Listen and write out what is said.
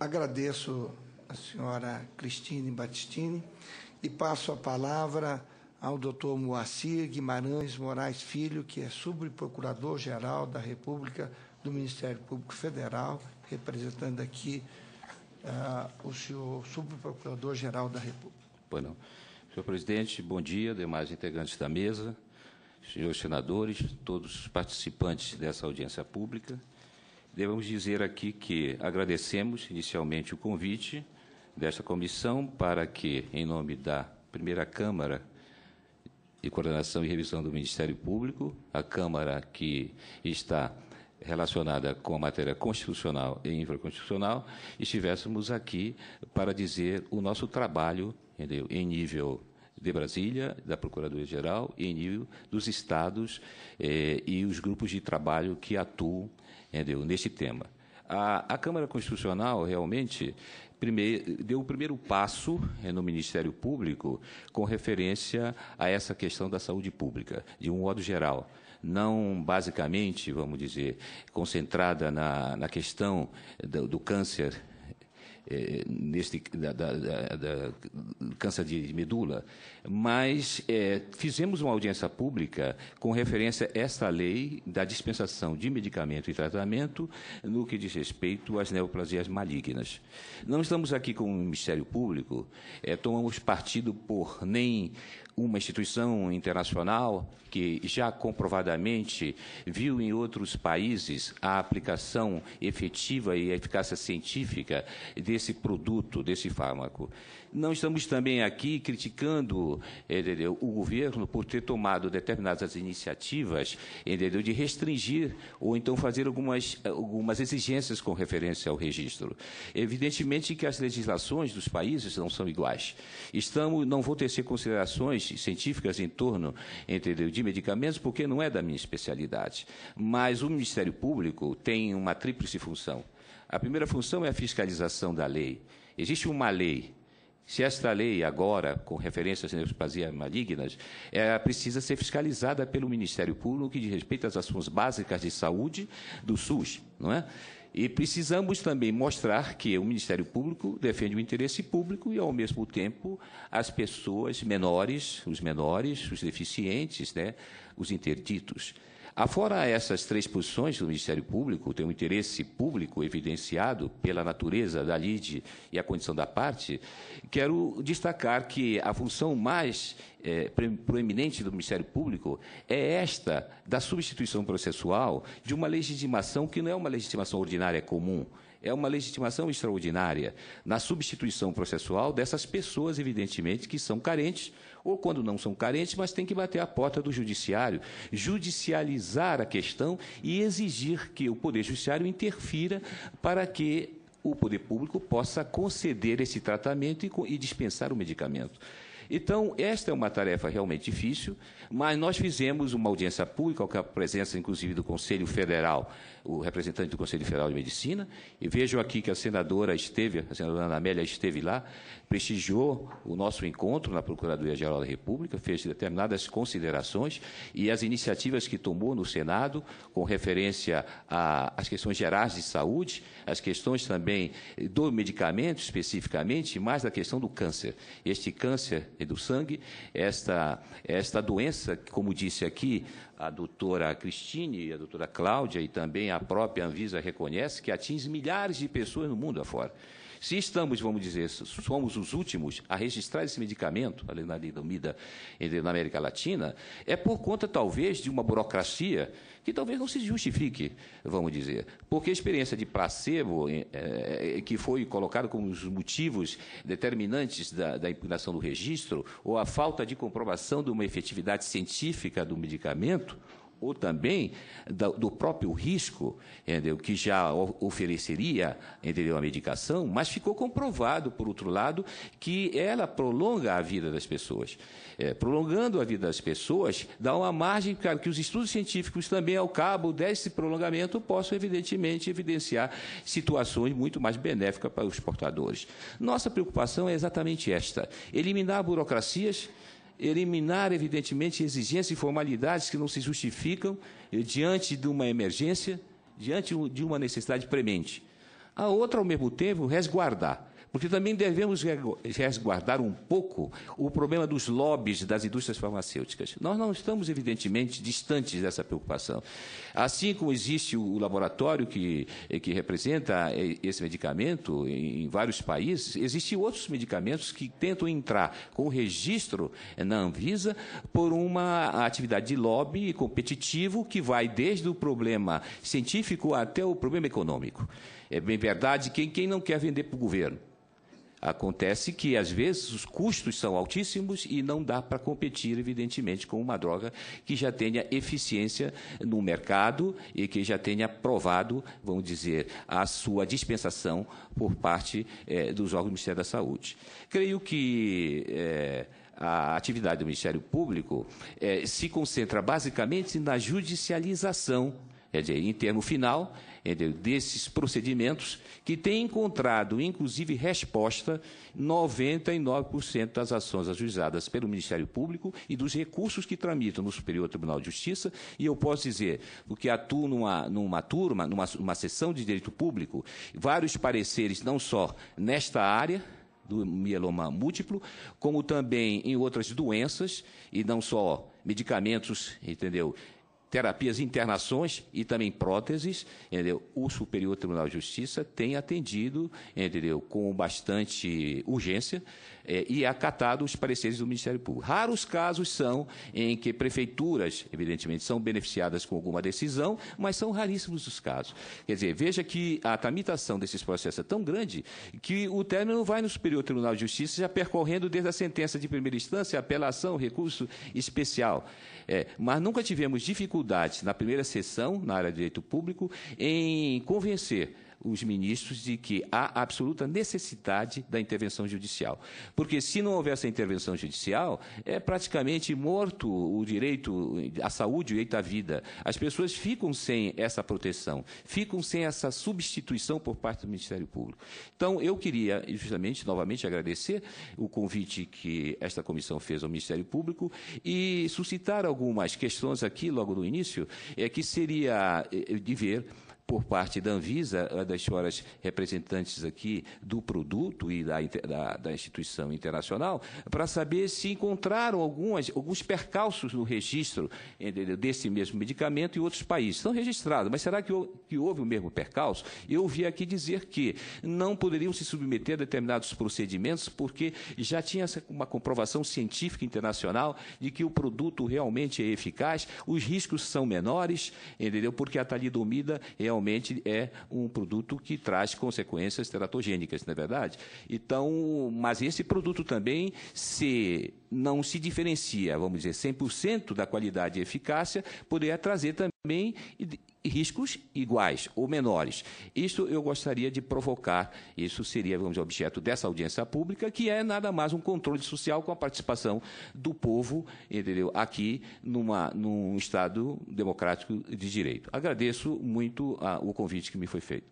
agradeço a senhora Cristine Battistini e passo a palavra ao doutor Moacir Guimarães Moraes Filho, que é subprocurador-geral da República do Ministério Público Federal, representando aqui uh, o senhor subprocurador-geral da República. Bueno. Senhor presidente, bom dia, demais integrantes da mesa, senhores senadores, todos os participantes dessa audiência pública. Devemos dizer aqui que agradecemos inicialmente o convite desta comissão para que, em nome da primeira Câmara de Coordenação e Revisão do Ministério Público, a Câmara que está relacionada com a matéria constitucional e infraconstitucional, estivéssemos aqui para dizer o nosso trabalho entendeu, em nível de Brasília, da Procuradoria-Geral, e em nível dos estados eh, e os grupos de trabalho que atuam entendeu, neste tema. A, a Câmara Constitucional realmente primeiro, deu o primeiro passo eh, no Ministério Público com referência a essa questão da saúde pública, de um modo geral não basicamente, vamos dizer, concentrada na, na questão do, do câncer é, neste da, da, da, câncer de medula, mas é, fizemos uma audiência pública com referência a esta lei da dispensação de medicamento e tratamento no que diz respeito às neoplasias malignas. Não estamos aqui com o Ministério Público, é, tomamos partido por nem uma instituição internacional que já comprovadamente viu em outros países a aplicação efetiva e a eficácia científica desse produto, desse fármaco. Não estamos também aqui criticando entendeu, o governo por ter tomado determinadas iniciativas entendeu, de restringir ou então fazer algumas, algumas exigências com referência ao registro. Evidentemente que as legislações dos países não são iguais. Estamos, não vou tecer considerações científicas em torno entendeu, de medicamentos, porque não é da minha especialidade. Mas o Ministério Público tem uma tríplice função. A primeira função é a fiscalização da lei. Existe uma lei se esta lei agora, com referência às neoplasias malignas, é, precisa ser fiscalizada pelo Ministério Público que diz respeito às ações básicas de saúde do SUS, não é? E precisamos também mostrar que o Ministério Público defende o interesse público e, ao mesmo tempo, as pessoas menores, os menores, os deficientes, né, os interditos. Afora essas três posições do Ministério Público, tem um interesse público evidenciado pela natureza da lide e a condição da parte, quero destacar que a função mais é, proeminente do Ministério Público é esta da substituição processual de uma legitimação que não é uma legitimação ordinária comum, é uma legitimação extraordinária na substituição processual dessas pessoas, evidentemente, que são carentes ou quando não são carentes, mas tem que bater a porta do judiciário, judicializar a questão e exigir que o Poder Judiciário interfira para que o poder público possa conceder esse tratamento e, dispensar o medicamento. Então, esta é uma tarefa realmente difícil, mas nós fizemos uma audiência pública, com a presença, inclusive, do Conselho Federal, o representante do Conselho Federal de Medicina, e vejo aqui que a senadora esteve, a senadora Ana Amélia esteve lá, prestigiou o nosso encontro na Procuradoria-Geral da República, fez determinadas considerações e as iniciativas que tomou no Senado, com referência às questões gerais de saúde, as questões também do medicamento especificamente, mais da questão do câncer. Este câncer do sangue, esta, esta doença, como disse aqui a doutora Cristine e a doutora Cláudia, e também a própria Anvisa reconhece, que atinge milhares de pessoas no mundo afora. Se estamos, vamos dizer, somos os últimos a registrar esse medicamento, ali na Umida, na América Latina, é por conta, talvez, de uma burocracia que talvez não se justifique, vamos dizer. Porque a experiência de placebo, é, que foi colocada como os motivos determinantes da, da impugnação do registro, ou a falta de comprovação de uma efetividade científica do medicamento, ou também do próprio risco, entendeu, que já ofereceria entendeu, a medicação, mas ficou comprovado, por outro lado, que ela prolonga a vida das pessoas. É, prolongando a vida das pessoas, dá uma margem para que os estudos científicos também, ao cabo desse prolongamento, possam, evidentemente, evidenciar situações muito mais benéficas para os portadores. Nossa preocupação é exatamente esta: eliminar burocracias eliminar, evidentemente, exigências e formalidades que não se justificam diante de uma emergência, diante de uma necessidade premente. A outra, ao mesmo tempo, resguardar porque também devemos resguardar um pouco o problema dos lobbies das indústrias farmacêuticas. Nós não estamos, evidentemente, distantes dessa preocupação. Assim como existe o laboratório que, que representa esse medicamento em vários países, existem outros medicamentos que tentam entrar com registro na Anvisa por uma atividade de lobby competitivo que vai desde o problema científico até o problema econômico. É bem verdade que quem não quer vender para o governo Acontece que, às vezes, os custos são altíssimos e não dá para competir, evidentemente, com uma droga que já tenha eficiência no mercado e que já tenha provado, vamos dizer, a sua dispensação por parte é, dos órgãos do Ministério da Saúde. Creio que. É, a atividade do Ministério Público é, se concentra basicamente na judicialização, quer dizer, em termo final, desses procedimentos, que tem encontrado, inclusive, resposta 99% das ações ajuizadas pelo Ministério Público e dos recursos que tramitam no Superior Tribunal de Justiça. E eu posso dizer, porque atuo numa, numa turma, numa, numa sessão de direito público, vários pareceres, não só nesta área, do mieloma múltiplo, como também em outras doenças, e não só medicamentos, entendeu? Terapias internações e também próteses, entendeu? o Superior Tribunal de Justiça tem atendido entendeu? com bastante urgência é, e acatado os pareceres do Ministério Público. Raros casos são em que prefeituras, evidentemente, são beneficiadas com alguma decisão, mas são raríssimos os casos. Quer dizer, veja que a tramitação desses processos é tão grande que o término vai no Superior Tribunal de Justiça já percorrendo desde a sentença de primeira instância, apelação, recurso especial. É, mas nunca tivemos dificuldades na primeira sessão, na área de direito público, em convencer os ministros de que há absoluta necessidade da intervenção judicial. Porque se não houver essa intervenção judicial, é praticamente morto o direito à saúde, o direito à vida. As pessoas ficam sem essa proteção, ficam sem essa substituição por parte do Ministério Público. Então, eu queria justamente, novamente, agradecer o convite que esta comissão fez ao Ministério Público e suscitar algumas questões aqui, logo no início, é que seria eh, de ver por parte da Anvisa, das senhoras representantes aqui do produto e da, da, da instituição internacional, para saber se encontraram algumas, alguns percalços no registro desse mesmo medicamento em outros países. Estão registrados, mas será que, que houve o mesmo percalço? Eu ouvi aqui dizer que não poderiam se submeter a determinados procedimentos porque já tinha uma comprovação científica internacional de que o produto realmente é eficaz, os riscos são menores, entendeu? Porque a talidomida realmente realmente é um produto que traz consequências teratogênicas, não é verdade? Então, mas esse produto também se não se diferencia, vamos dizer, 100% da qualidade e eficácia, poderia trazer também riscos iguais ou menores. Isso eu gostaria de provocar, isso seria, vamos dizer, objeto dessa audiência pública, que é nada mais um controle social com a participação do povo, entendeu? Aqui numa, num Estado democrático de direito. Agradeço muito a, o convite que me foi feito.